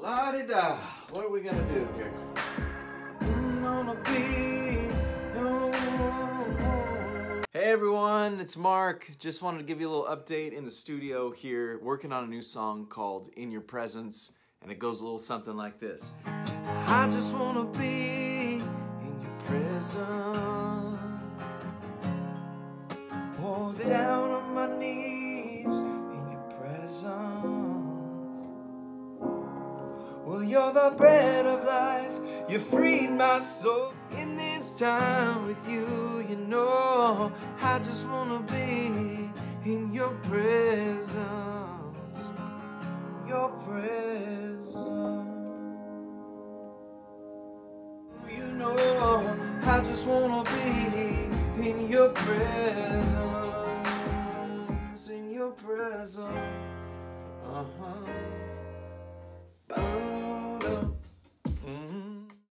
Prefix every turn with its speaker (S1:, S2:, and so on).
S1: La-di-da. What are we gonna do here? Hey everyone, it's Mark. Just wanted to give you a little update in the studio here, working on a new song called In Your Presence, and it goes a little something like this. I just wanna be in your presence. Down on my knees Well, you're the bread of life. You freed my soul. In this time with you, you know, I just wanna be in your presence. Your presence. You know, I just wanna be in your presence. In your presence. Uh huh.